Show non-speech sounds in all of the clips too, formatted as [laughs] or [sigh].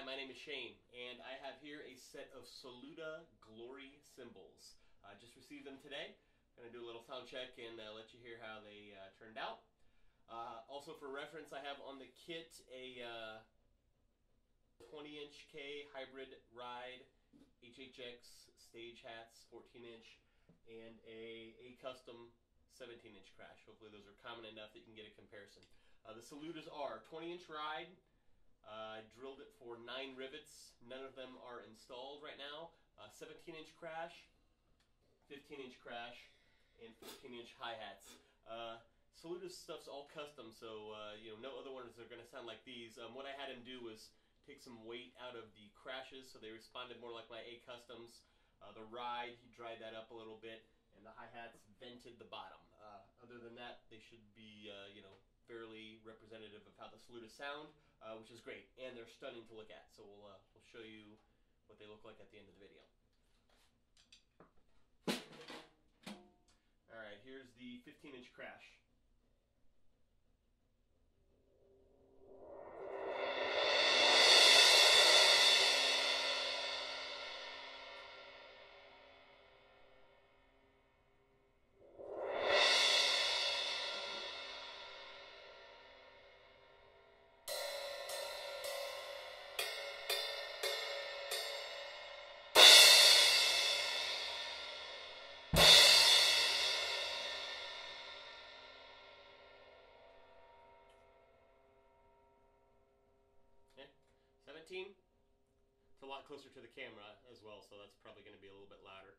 Hi, my name is Shane, and I have here a set of Saluda Glory cymbals. I just received them today. I'm Going to do a little sound check and uh, let you hear how they uh, turned out. Uh, also, for reference, I have on the kit a 20-inch uh, K hybrid ride HHX stage hats, 14-inch, and a a custom 17-inch crash. Hopefully, those are common enough that you can get a comparison. Uh, the Saludas are 20-inch ride. Uh, I drilled it for nine rivets. None of them are installed right now. 17-inch crash, 15-inch crash, and 15 inch hi-hats. Uh, Saluda's stuff's all custom, so uh, you know no other ones are going to sound like these. Um, what I had him do was take some weight out of the crashes, so they responded more like my A customs. Uh, the ride, he dried that up a little bit, and the hi-hats vented the bottom. Uh, other than that, they should be uh, you know fairly representative of how the Saluda sound, uh, which is great, and they're stunning to look at. So we'll uh, we'll show you what they look like at the end of the video. All right, here's the 15-inch crash. It's a lot closer to the camera as well, so that's probably going to be a little bit louder.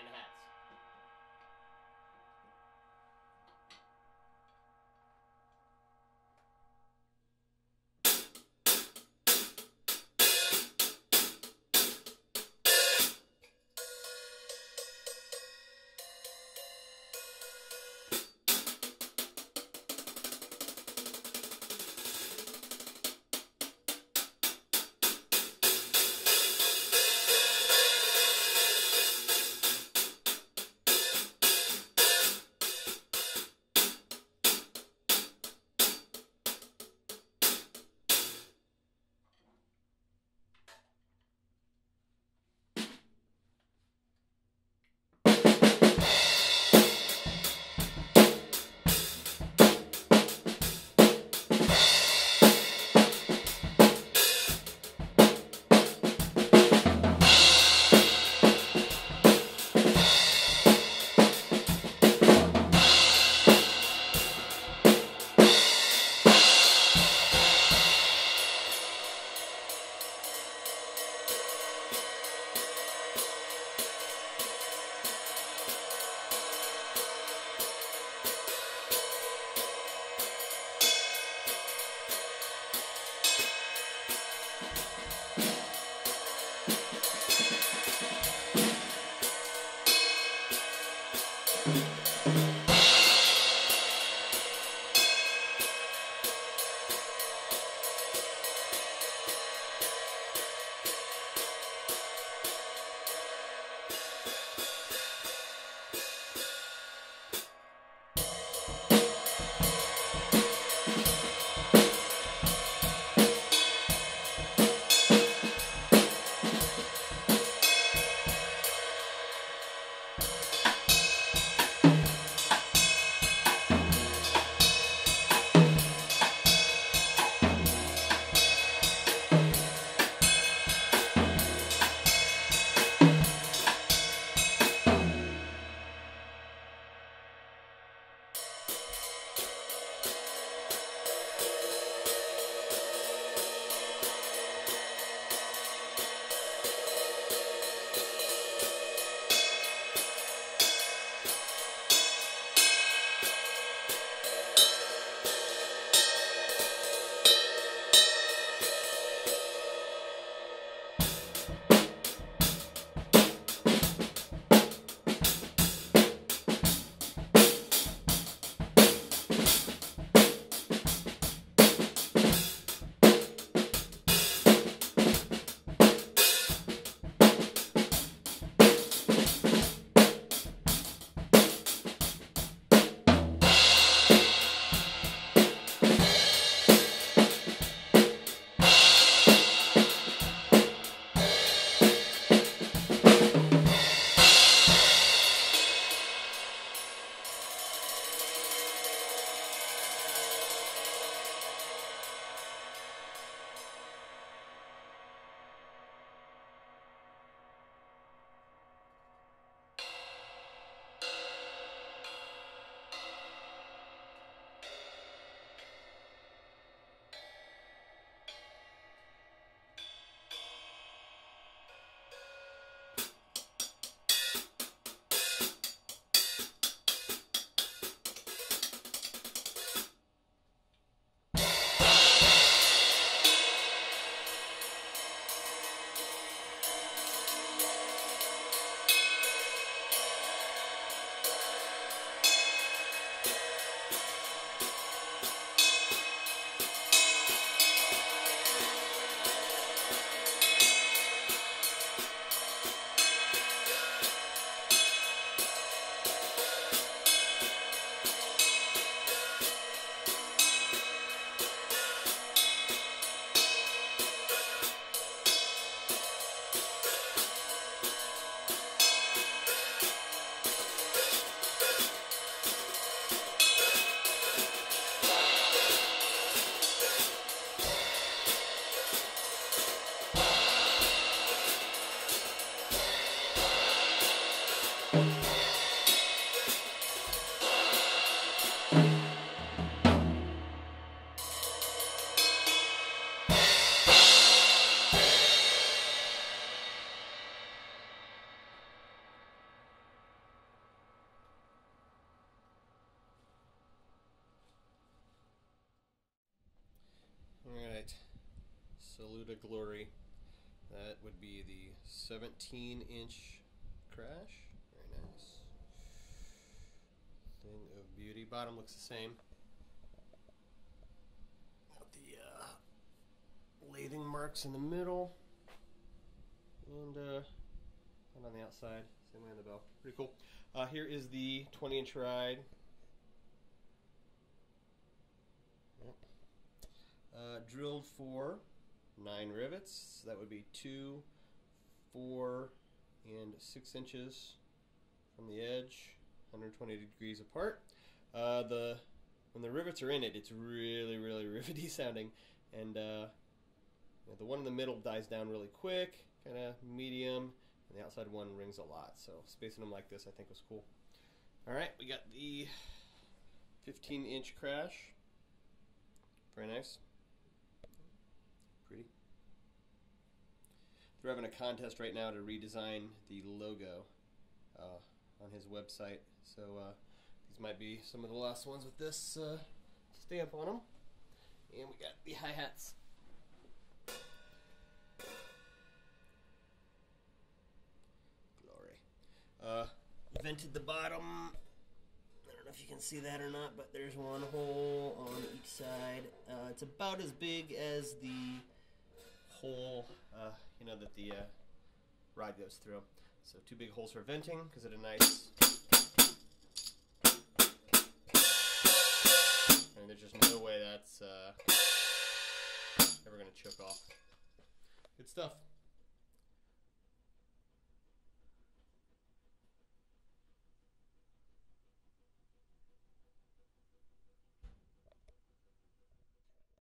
in hats. Saluda Glory. That would be the 17 inch crash. Very nice. Thing of beauty. Bottom looks the same. Got the uh, lathing marks in the middle. And uh, on the outside, same way on the bell. Pretty cool. Uh, here is the 20 inch ride. Yep. Uh, drilled for nine rivets. So that would be two, four, and six inches from the edge, 120 degrees apart. Uh, the when the rivets are in it, it's really, really [laughs] rivety sounding, and uh, you know, the one in the middle dies down really quick, kind of medium, and the outside one rings a lot. So spacing them like this, I think, was cool. All right, we got the 15 inch crash. Very nice. Pretty. They're having a contest right now to redesign the logo uh, on his website. So uh, these might be some of the last ones with this uh, stamp on them. And we got the hi hats. Glory. Uh, vented the bottom. I don't know if you can see that or not, but there's one hole on each side. Uh, it's about as big as the hole, uh, you know, that the uh, rod goes through. So two big holes for venting because of a nice. Mean, there's just no way that's uh, ever to choke off. Good stuff.